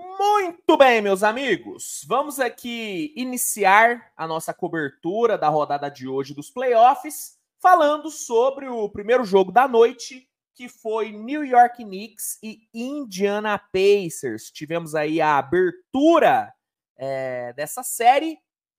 Muito bem, meus amigos. Vamos aqui iniciar a nossa cobertura da rodada de hoje dos playoffs, falando sobre o primeiro jogo da noite, que foi New York Knicks e Indiana Pacers. Tivemos aí a abertura é, dessa série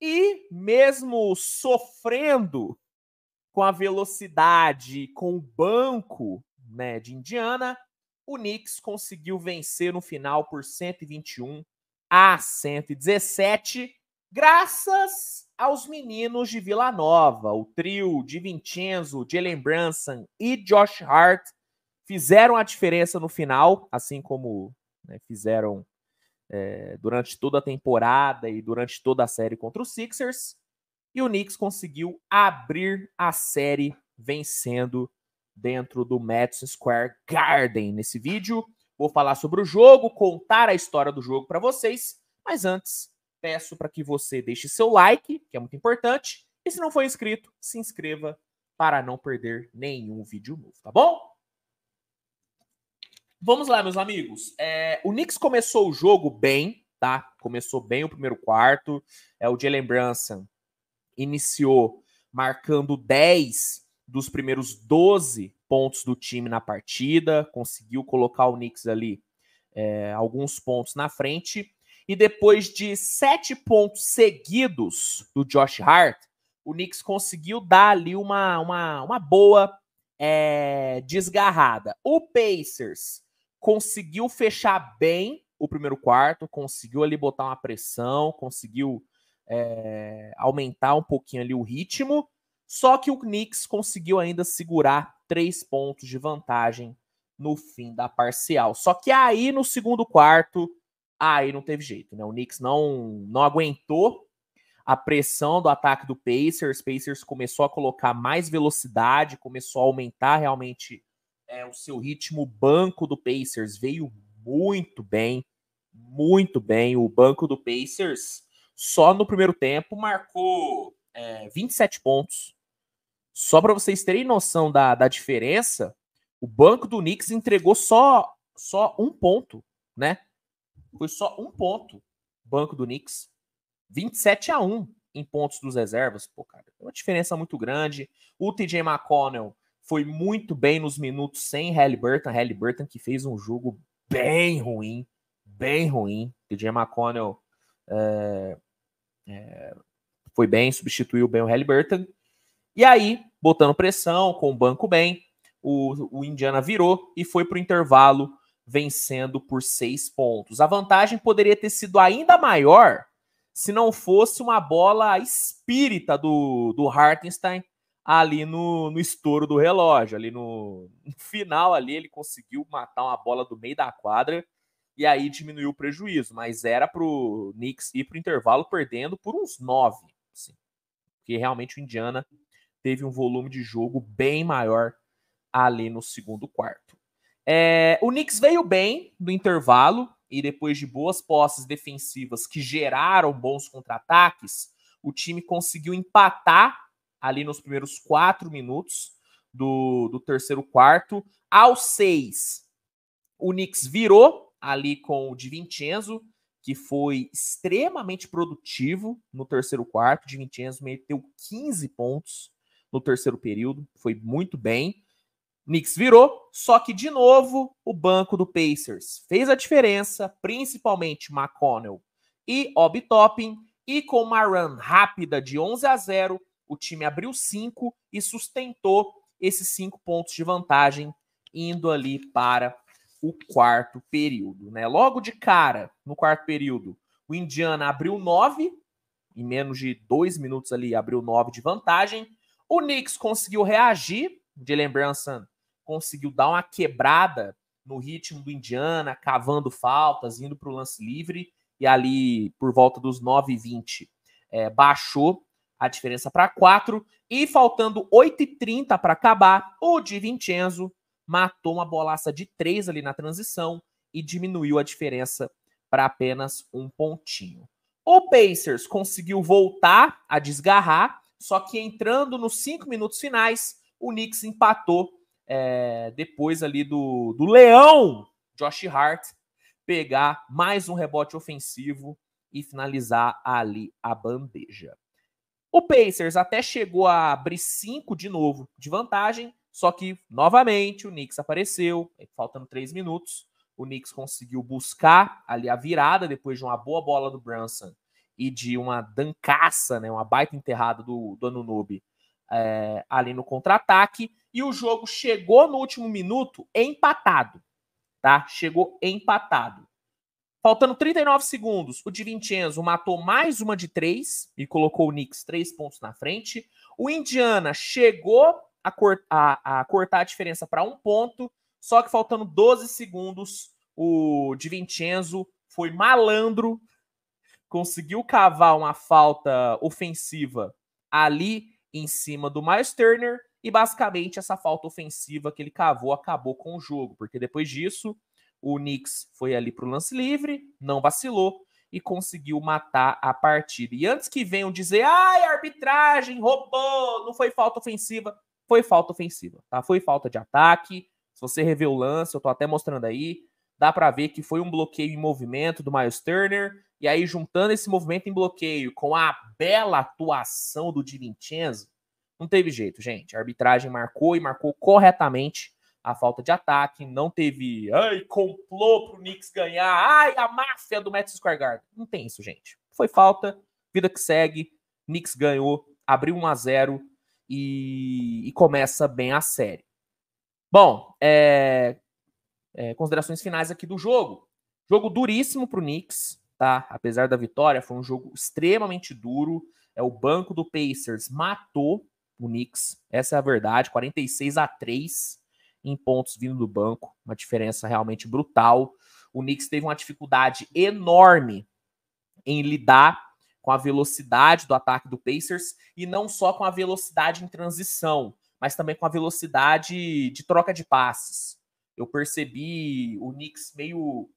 e, mesmo sofrendo com a velocidade, com o banco né, de Indiana, o Knicks conseguiu vencer no final por 121 a 117, graças aos meninos de Vila Nova. O trio de Vincenzo, Jalen Brunson e Josh Hart fizeram a diferença no final, assim como né, fizeram é, durante toda a temporada e durante toda a série contra os Sixers. E o Knicks conseguiu abrir a série vencendo dentro do Madison Square Garden. Nesse vídeo, vou falar sobre o jogo, contar a história do jogo para vocês, mas antes, peço para que você deixe seu like, que é muito importante, e se não for inscrito, se inscreva para não perder nenhum vídeo novo, tá bom? Vamos lá, meus amigos. É, o Knicks começou o jogo bem, tá? Começou bem o primeiro quarto. É, o Jalen Brunson iniciou marcando 10 dos primeiros 12 pontos do time na partida, conseguiu colocar o Knicks ali é, alguns pontos na frente. E depois de sete pontos seguidos do Josh Hart, o Knicks conseguiu dar ali uma, uma, uma boa é, desgarrada. O Pacers conseguiu fechar bem o primeiro quarto, conseguiu ali botar uma pressão, conseguiu é, aumentar um pouquinho ali o ritmo. Só que o Knicks conseguiu ainda segurar três pontos de vantagem no fim da parcial. Só que aí no segundo quarto, aí não teve jeito, né? O Knicks não, não aguentou a pressão do ataque do Pacers. Pacers começou a colocar mais velocidade, começou a aumentar realmente é, o seu ritmo. O banco do Pacers veio muito bem, muito bem. O banco do Pacers só no primeiro tempo marcou é, 27 pontos, só para vocês terem noção da, da diferença, o banco do Knicks entregou só, só um ponto, né? Foi só um ponto. Banco do Knicks. 27 a 1 em pontos dos reservas. Pô, cara, é uma diferença muito grande. O TJ McConnell foi muito bem nos minutos sem Halliburton. Halliburton que fez um jogo bem ruim. Bem ruim. TJ McConnell é, é, foi bem, substituiu bem o Halliburton. E aí, botando pressão, com o banco bem, o, o Indiana virou e foi para o intervalo vencendo por seis pontos. A vantagem poderia ter sido ainda maior se não fosse uma bola espírita do, do Hartenstein ali no, no estouro do relógio. Ali no, no final, ali ele conseguiu matar uma bola do meio da quadra e aí diminuiu o prejuízo. Mas era para o Knicks ir para o intervalo perdendo por uns nove. Assim, porque realmente o Indiana teve um volume de jogo bem maior ali no segundo quarto. É, o Knicks veio bem no intervalo e depois de boas posses defensivas que geraram bons contra-ataques, o time conseguiu empatar ali nos primeiros quatro minutos do, do terceiro quarto. Aos seis, o Knicks virou ali com o Di Vincenzo, que foi extremamente produtivo no terceiro quarto. Di Vincenzo meteu 15 pontos no terceiro período, foi muito bem. Knicks virou, só que de novo o banco do Pacers fez a diferença, principalmente McConnell e Obi Toppin, e com uma run rápida de 11 a 0, o time abriu 5 e sustentou esses 5 pontos de vantagem indo ali para o quarto período, né? Logo de cara, no quarto período, o Indiana abriu 9, em menos de dois minutos ali abriu 9 de vantagem, o Knicks conseguiu reagir, de lembrança, conseguiu dar uma quebrada no ritmo do Indiana, cavando faltas, indo para o lance livre, e ali por volta dos 9 e 20 é, baixou a diferença para 4, e faltando 8 e 30 para acabar, o Di Vincenzo matou uma bolaça de 3 ali na transição e diminuiu a diferença para apenas um pontinho. O Pacers conseguiu voltar a desgarrar só que entrando nos cinco minutos finais, o Knicks empatou é, depois ali do, do Leão, Josh Hart, pegar mais um rebote ofensivo e finalizar ali a bandeja. O Pacers até chegou a abrir 5 de novo de vantagem, só que novamente o Knicks apareceu, faltando 3 minutos. O Knicks conseguiu buscar ali a virada depois de uma boa bola do Brunson e de uma dancaça, né, uma baita enterrada do, do Anunobi é, ali no contra-ataque. E o jogo chegou no último minuto empatado, tá? Chegou empatado. Faltando 39 segundos, o Di Vincenzo matou mais uma de três e colocou o Knicks três pontos na frente. O Indiana chegou a, cort a, a cortar a diferença para um ponto, só que faltando 12 segundos, o Di Vincenzo foi malandro conseguiu cavar uma falta ofensiva ali em cima do Miles Turner e basicamente essa falta ofensiva que ele cavou acabou com o jogo, porque depois disso o Knicks foi ali para o lance livre, não vacilou e conseguiu matar a partida. E antes que venham dizer, ai, arbitragem, roubou, não foi falta ofensiva, foi falta ofensiva, tá? Foi falta de ataque. Se você rever o lance, eu tô até mostrando aí, dá para ver que foi um bloqueio em movimento do Miles Turner e aí, juntando esse movimento em bloqueio com a bela atuação do Di Vincenzo, não teve jeito, gente. A arbitragem marcou e marcou corretamente a falta de ataque. Não teve, ai, complô pro Knicks ganhar, ai, a máfia do Madison Square Garden. Não tem isso, gente. Foi falta, vida que segue. Knicks ganhou, abriu 1 a 0 e, e começa bem a série. Bom, é, é, considerações finais aqui do jogo. Jogo duríssimo pro Knicks tá? Apesar da vitória, foi um jogo extremamente duro. É o banco do Pacers matou o Knicks, essa é a verdade, 46 a 3 em pontos vindo do banco, uma diferença realmente brutal. O Knicks teve uma dificuldade enorme em lidar com a velocidade do ataque do Pacers e não só com a velocidade em transição, mas também com a velocidade de troca de passes. Eu percebi o Knicks meio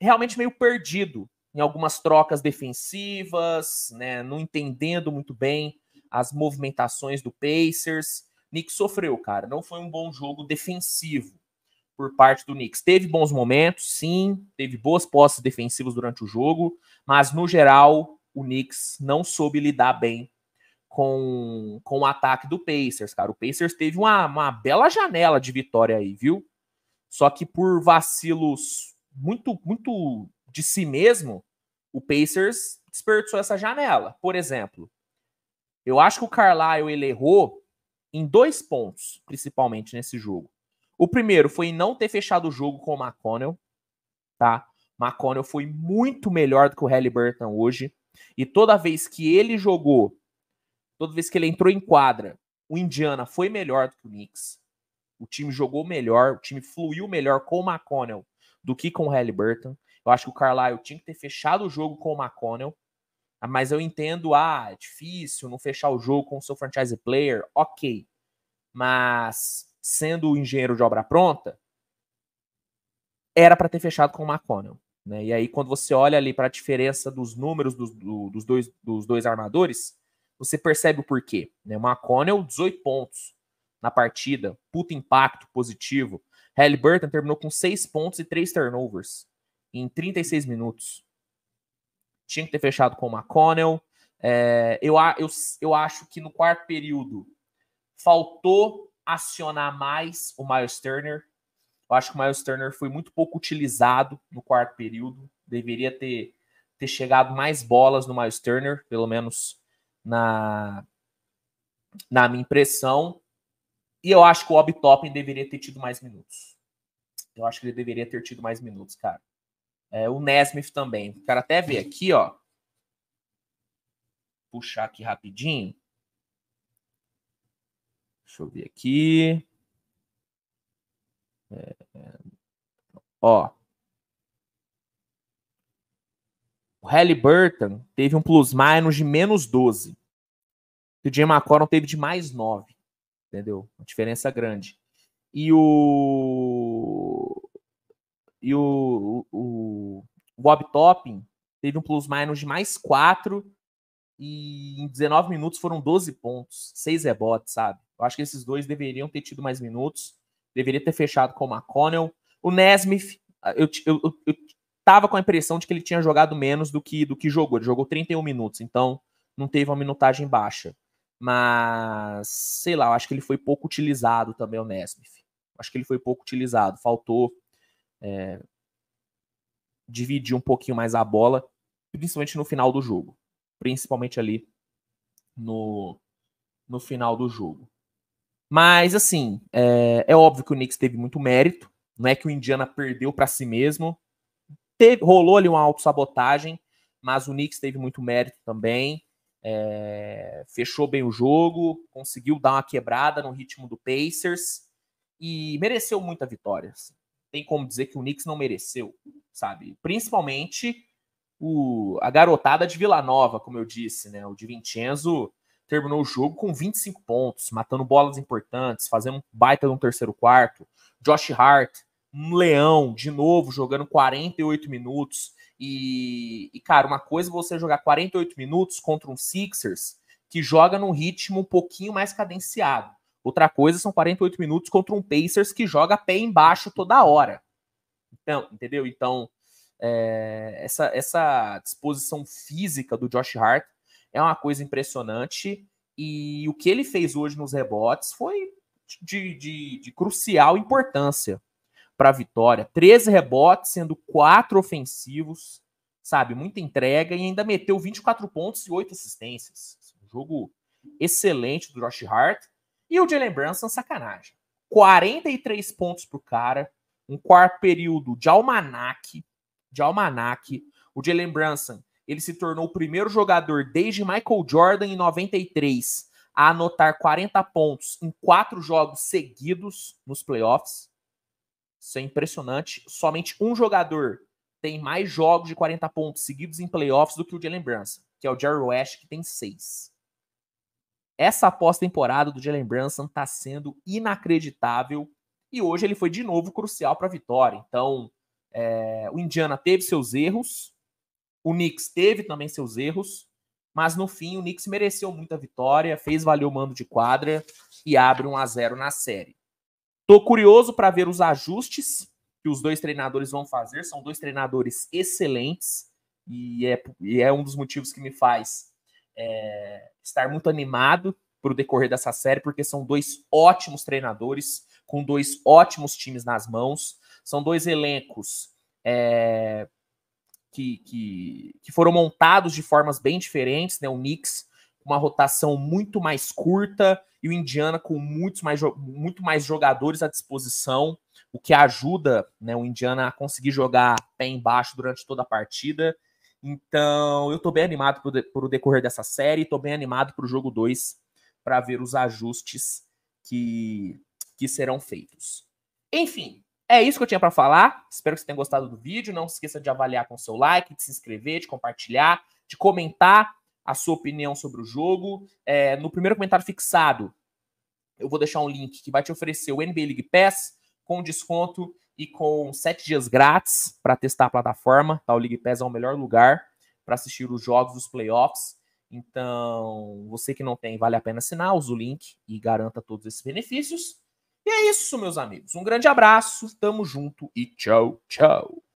realmente meio perdido em algumas trocas defensivas, né, não entendendo muito bem as movimentações do Pacers. Knicks sofreu, cara. Não foi um bom jogo defensivo por parte do Knicks. Teve bons momentos, sim, teve boas posses defensivas durante o jogo, mas no geral o Knicks não soube lidar bem com, com o ataque do Pacers, cara. O Pacers teve uma, uma bela janela de vitória aí, viu? Só que por vacilos muito, muito de si mesmo, o Pacers desperdiçou essa janela. Por exemplo, eu acho que o Carlisle ele errou em dois pontos, principalmente nesse jogo. O primeiro foi em não ter fechado o jogo com o McConnell, tá? McConnell foi muito melhor do que o Halliburton hoje. E toda vez que ele jogou, toda vez que ele entrou em quadra, o Indiana foi melhor do que o Knicks. O time jogou melhor, o time fluiu melhor com o McConnell do que com o Halliburton. Eu acho que o Carlisle tinha que ter fechado o jogo com o McConnell, mas eu entendo, ah, é difícil não fechar o jogo com o seu franchise player, ok. Mas sendo o engenheiro de obra pronta, era para ter fechado com o McConnell. Né? E aí, quando você olha ali para a diferença dos números dos, do, dos, dois, dos dois armadores, você percebe o porquê. Né? O McConnell, 18 pontos na partida, puto impacto positivo. Halliburton terminou com 6 pontos e 3 turnovers em 36 minutos. Tinha que ter fechado com o McConnell. É, eu, eu, eu acho que no quarto período faltou acionar mais o Miles Turner. Eu acho que o Miles Turner foi muito pouco utilizado no quarto período. Deveria ter, ter chegado mais bolas no Miles Turner, pelo menos na, na minha impressão. E eu acho que o Obi Toppin deveria ter tido mais minutos. Eu acho que ele deveria ter tido mais minutos, cara. É, o Nesmith também. O cara até ver aqui, ó. Puxar aqui rapidinho. Deixa eu ver aqui. É, ó. O Halliburton teve um plus-minus de menos 12. O Jay McConnell teve de mais 9 entendeu? Uma diferença grande. E o e o, o, o Bob Topping teve um plus-minus de mais 4 e em 19 minutos foram 12 pontos, 6 rebotes, sabe? Eu acho que esses dois deveriam ter tido mais minutos, deveria ter fechado com o McConnell. O Nesmith, eu, eu, eu, tava com a impressão de que ele tinha jogado menos do que do que jogou. Ele jogou 31 minutos, então não teve uma minutagem baixa. Mas, sei lá, eu acho que ele foi pouco utilizado também, o Nesmith. Acho que ele foi pouco utilizado. Faltou é, dividir um pouquinho mais a bola, principalmente no final do jogo. Principalmente ali no, no final do jogo. Mas, assim, é, é óbvio que o Knicks teve muito mérito. Não é que o Indiana perdeu para si mesmo. Teve, rolou ali uma autossabotagem, mas o Knicks teve muito mérito também. É, fechou bem o jogo, conseguiu dar uma quebrada no ritmo do Pacers e mereceu muita vitória. Assim. Tem como dizer que o Knicks não mereceu, sabe? Principalmente o, a garotada de Vila Nova, como eu disse, né? O de Vincenzo terminou o jogo com 25 pontos, matando bolas importantes, fazendo um baita no terceiro quarto. Josh Hart, um leão, de novo, jogando 48 minutos. E, e, cara, uma coisa é você jogar 48 minutos contra um Sixers que joga num ritmo um pouquinho mais cadenciado. Outra coisa são 48 minutos contra um Pacers que joga pé embaixo toda hora. Então, entendeu? Então, é, essa, essa disposição física do Josh Hart é uma coisa impressionante. E o que ele fez hoje nos rebotes foi de, de, de crucial importância para a vitória. 13 rebotes, sendo quatro ofensivos, sabe? Muita entrega e ainda meteu 24 pontos e 8 assistências. Um jogo excelente do Josh Hart. E o Jalen Brunson, sacanagem. 43 pontos pro cara, um quarto período de almanac, de almanac. O Jalen Brunson, ele se tornou o primeiro jogador desde Michael Jordan em 93 a anotar 40 pontos em quatro jogos seguidos nos playoffs. Isso é impressionante. Somente um jogador tem mais jogos de 40 pontos seguidos em playoffs do que o Jalen Brunson, que é o Jerry West, que tem seis. Essa pós-temporada do Jalen Brunson está sendo inacreditável e hoje ele foi de novo crucial para a vitória. Então, é, o Indiana teve seus erros, o Knicks teve também seus erros, mas no fim o Knicks mereceu muita vitória, fez valer o mando de quadra e abre 1 a 0 na série. Tô curioso para ver os ajustes que os dois treinadores vão fazer. São dois treinadores excelentes e é, e é um dos motivos que me faz é, estar muito animado para o decorrer dessa série, porque são dois ótimos treinadores com dois ótimos times nas mãos. São dois elencos é, que, que, que, foram montados de formas bem diferentes, né? O Knicks uma rotação muito mais curta e o Indiana com muitos mais, muito mais jogadores à disposição, o que ajuda né, o Indiana a conseguir jogar pé embaixo durante toda a partida. Então, eu estou bem animado por, o decorrer dessa série, estou bem animado para o jogo 2 para ver os ajustes que, que serão feitos. Enfim, é isso que eu tinha para falar. Espero que você tenha gostado do vídeo. Não se esqueça de avaliar com seu like, de se inscrever, de compartilhar, de comentar a sua opinião sobre o jogo. É, no primeiro comentário fixado, eu vou deixar um link que vai te oferecer o NBA League Pass com desconto e com sete dias grátis para testar a plataforma. Tá? O League Pass é o melhor lugar para assistir os jogos dos playoffs. Então, você que não tem, vale a pena assinar, use o link e garanta todos esses benefícios. E é isso, meus amigos. Um grande abraço, tamo junto e tchau, tchau.